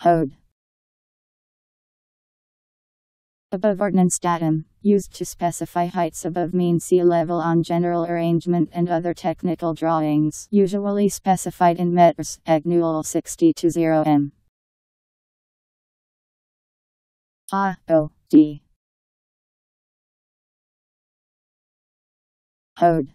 Hode. Above ordnance datum, used to specify heights above mean sea level on general arrangement and other technical drawings, usually specified in meters, Agnual 60 to 0 m. A O D. Hode.